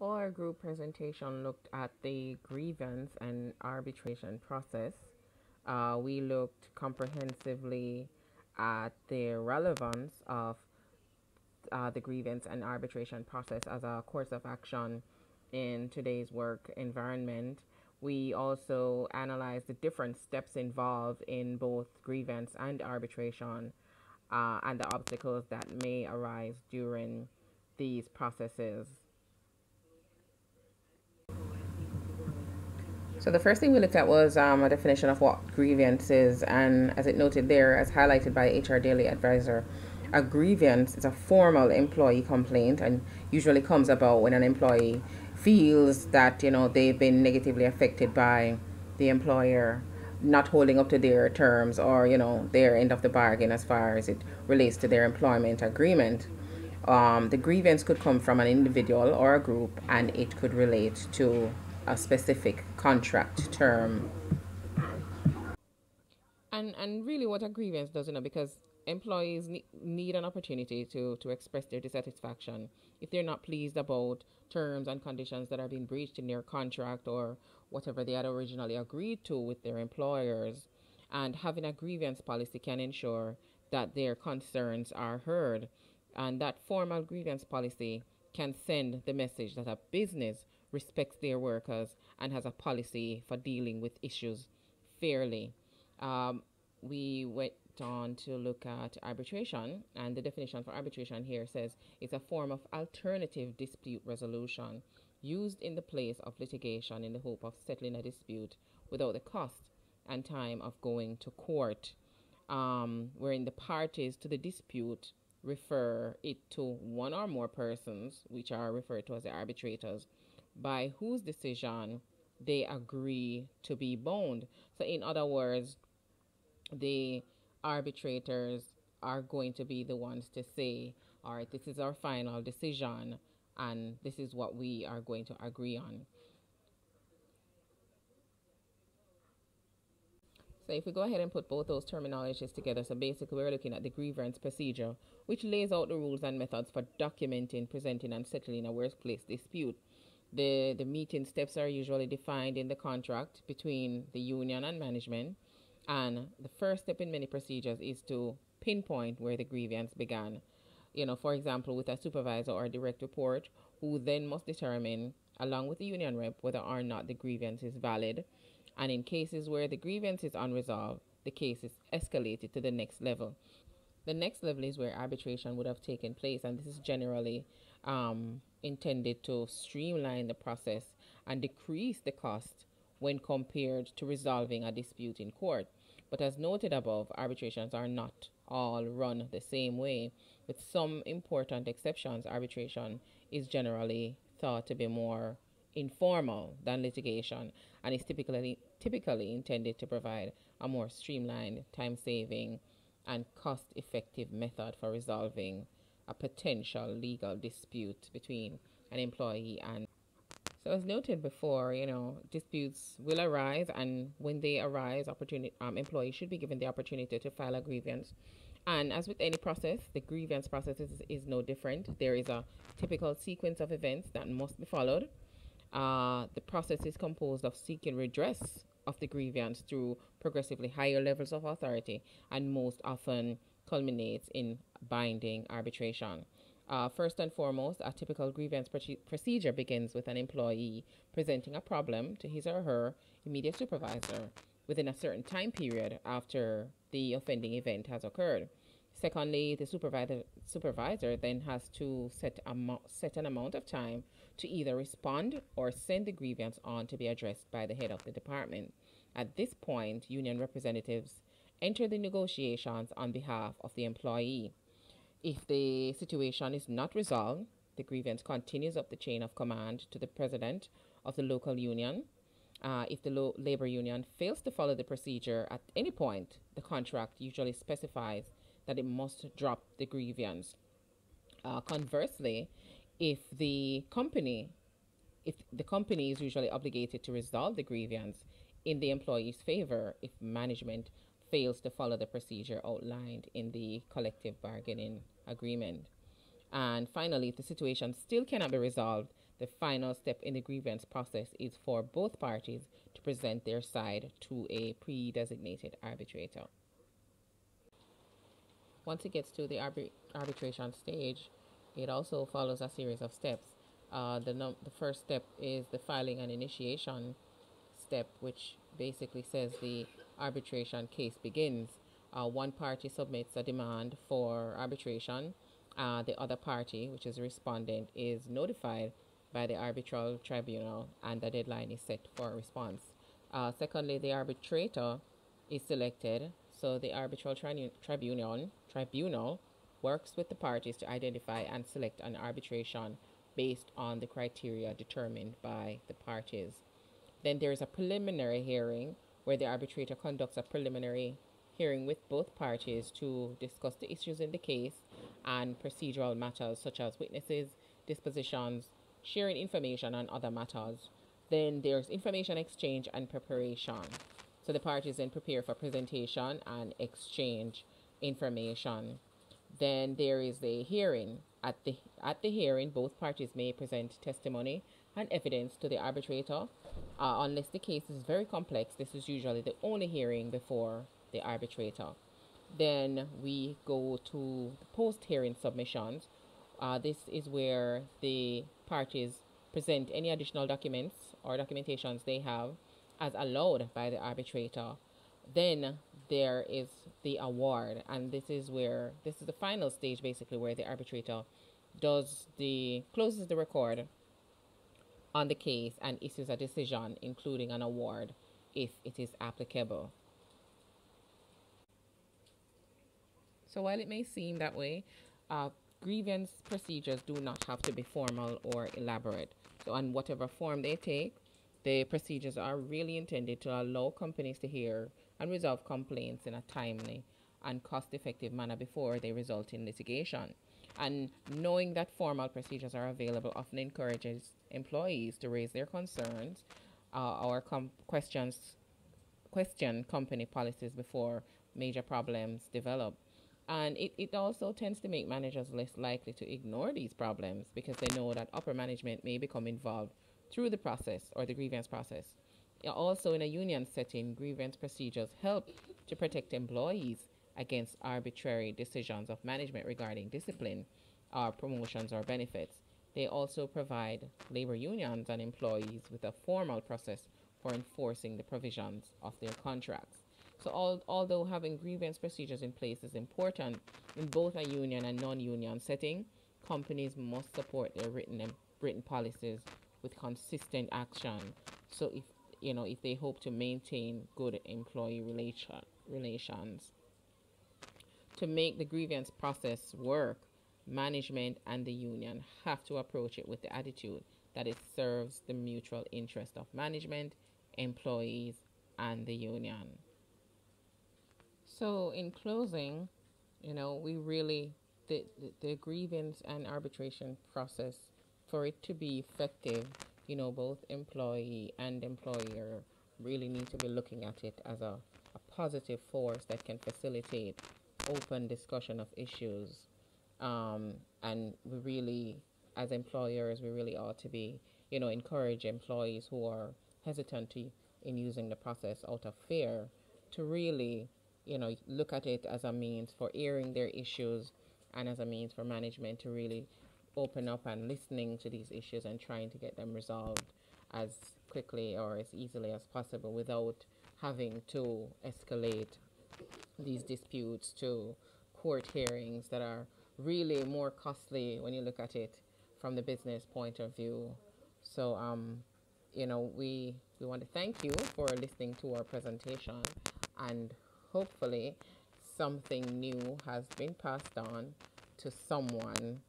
Our group presentation looked at the grievance and arbitration process. Uh, we looked comprehensively at the relevance of uh, the grievance and arbitration process as a course of action in today's work environment. We also analyzed the different steps involved in both grievance and arbitration uh, and the obstacles that may arise during these processes. So the first thing we looked at was um, a definition of what grievance is, and as it noted there, as highlighted by HR Daily Advisor, a grievance is a formal employee complaint and usually comes about when an employee feels that you know they've been negatively affected by the employer not holding up to their terms or you know their end of the bargain as far as it relates to their employment agreement. Um, the grievance could come from an individual or a group, and it could relate to a specific contract term. And and really, what a grievance does, you know, because employees ne- need an opportunity to to express their dissatisfaction if they're not pleased about terms and conditions that are being breached in their contract or whatever they had originally agreed to with their employers. And having a grievance policy can ensure that their concerns are heard. And that formal grievance policy can send the message that a business respects their workers and has a policy for dealing with issues fairly. Um, we went on to look at arbitration, and the definition for arbitration here says it's a form of alternative dispute resolution used in the place of litigation in the hope of settling a dispute without the cost and time of going to court, um, wherein the parties to the dispute refer it to one or more persons, which are referred to as the arbitrators, by whose decision they agree to be bound. So, in other words, the arbitrators are going to be the ones to say, all right, this is our final decision and this is what we are going to agree on. So if we go ahead and put both those terminologies together, so basically we're looking at the grievance procedure, which lays out the rules and methods for documenting, presenting, and settling a workplace dispute. The, the meeting steps are usually defined in the contract between the union and management. And the first step in many procedures is to pinpoint where the grievance began. You know, for example, with a supervisor or a direct report, who then must determine, along with the union rep, whether or not the grievance is valid. And in cases where the grievance is unresolved, the case is escalated to the next level. The next level is where arbitration would have taken place, and this is generally um, intended to streamline the process and decrease the cost when compared to resolving a dispute in court. But as noted above, arbitrations are not all run the same way. With some important exceptions, arbitration is generally thought to be more informal than litigation and is typically typically intended to provide a more streamlined, time-saving, and cost-effective method for resolving a potential legal dispute between an employee and so as noted before, you know, disputes will arise and when they arise, opportunity um, employees should be given the opportunity to file a grievance. And as with any process, the grievance process is, is no different. There is a typical sequence of events that must be followed. Uh, the process is composed of seeking redress of the grievance through progressively higher levels of authority and most often culminates in binding arbitration. Uh, first and foremost, a typical grievance procedure begins with an employee presenting a problem to his or her immediate supervisor within a certain time period after the offending event has occurred. Secondly, the supervisor, supervisor then has to set, a, set an amount of time to either respond or send the grievance on to be addressed by the head of the department. At this point, union representatives enter the negotiations on behalf of the employee. If the situation is not resolved, the grievance continues up the chain of command to the president of the local union. Uh, if the lo- labor union fails to follow the procedure at any point, the contract usually specifies that it must drop the grievance. Uh, conversely, if the company if the company is usually obligated to resolve the grievance in the employee's favor if management fails to follow the procedure outlined in the collective bargaining agreement. And finally, if the situation still cannot be resolved, the final step in the grievance process is for both parties to present their side to a pre designated arbitrator. Once it gets to the arbit- arbitration stage, it also follows a series of steps. Uh, the, num- the first step is the filing and initiation step, which basically says the arbitration case begins. Uh, one party submits a demand for arbitration. Uh, the other party, which is respondent, is notified by the arbitral tribunal and the deadline is set for response. Uh, secondly, the arbitrator is selected. So the arbitral tri- tribunal, tribunal works with the parties to identify and select an arbitration based on the criteria determined by the parties. Then there is a preliminary hearing where the arbitrator conducts a preliminary hearing with both parties to discuss the issues in the case and procedural matters such as witnesses, dispositions, sharing information and other matters. Then there's information exchange and preparation. So the parties then prepare for presentation and exchange information. Then there is the hearing. At the at the hearing, both parties may present testimony and evidence to the arbitrator. Uh, unless the case is very complex, this is usually the only hearing before the arbitrator. Then we go to the post hearing submissions. Uh, this is where the parties present any additional documents or documentations they have as allowed by the arbitrator. Then there is the award, and this is where this is the final stage basically where the arbitrator does the closes the record on the case and issues a decision, including an award if it is applicable. So while it may seem that way, uh, grievance procedures do not have to be formal or elaborate. So, on whatever form they take, the procedures are really intended to allow companies to hear and resolve complaints in a timely and cost effective manner before they result in litigation. And knowing that formal procedures are available often encourages employees to raise their concerns uh, or com- questions question company policies before major problems develop. And it, it also tends to make managers less likely to ignore these problems because they know that upper management may become involved through the process or the grievance process. Also, in a union setting, grievance procedures help to protect employees against arbitrary decisions of management regarding discipline or promotions or benefits. They also provide labor unions and employees with a formal process for enforcing the provisions of their contracts. So, all, although having grievance procedures in place is important in both a union and non union setting, companies must support their written, written policies with consistent action. So, if you know, if they hope to maintain good employee relation, relations. To make the grievance process work, management and the union have to approach it with the attitude that it serves the mutual interest of management, employees, and the union. So, in closing, you know, we really, the, the, the, grievance and arbitration process, for it to be effective, you know, both employee and employer really need to be looking at it as a, a positive force that can facilitate open discussion of issues. Um, and we really, as employers, we really ought to be, you know, encourage employees who are hesitant to, in using the process out of fear to really you know, look at it as a means for airing their issues and as a means for management to really open up and listening to these issues and trying to get them resolved as quickly or as easily as possible without having to escalate these disputes to court hearings that are really more costly when you look at it from the business point of view. So, um, you know, we we want to thank you for listening to our presentation and hopefully something new has been passed on to someone